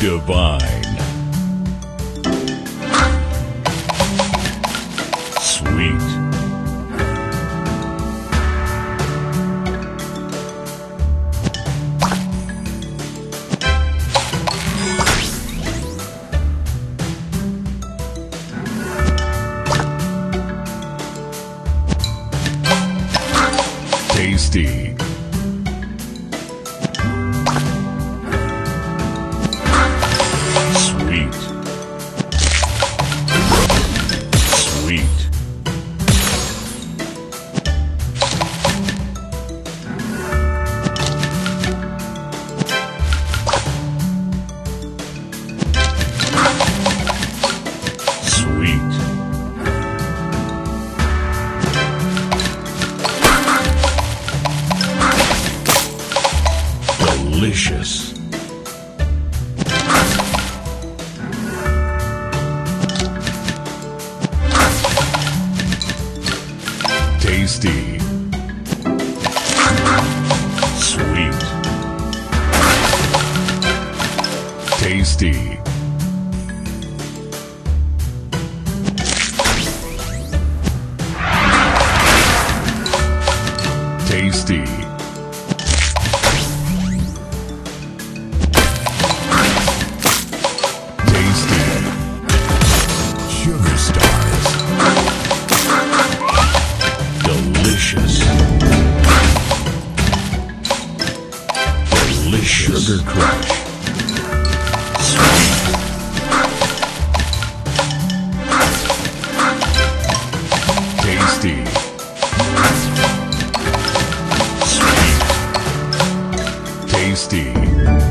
Divine. Sweet. Tasty. Delicious. Tasty. Sweet. Tasty. Tasty. Delicious. Delicious. Sugar Crush. Tasty. Tasty.